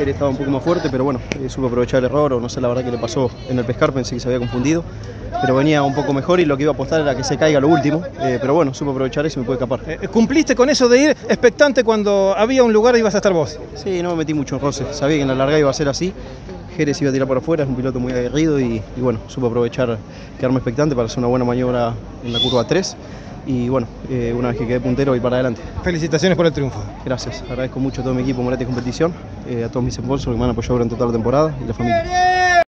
Estaba un poco más fuerte, pero bueno, eh, supo aprovechar el error, o no sé la verdad que le pasó en el pescar, pensé que se había confundido, pero venía un poco mejor y lo que iba a apostar era que se caiga lo último, eh, pero bueno, supo aprovechar eso y me puede escapar. Eh, ¿Cumpliste con eso de ir expectante cuando había un lugar y ibas a estar vos? Sí, no me metí mucho en roce, sabía que en la larga iba a ser así, Jerez iba a tirar por afuera, es un piloto muy aguerrido y, y bueno, supo aprovechar, quedarme expectante para hacer una buena maniobra en la curva 3 y bueno, eh, una vez que quedé puntero y para adelante. Felicitaciones por el triunfo. Gracias, agradezco mucho a todo mi equipo Morete Competición, eh, a todos mis sponsors que me han apoyado durante toda la temporada y la familia.